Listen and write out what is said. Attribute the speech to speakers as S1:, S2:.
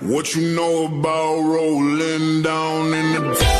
S1: What you know about rolling down in the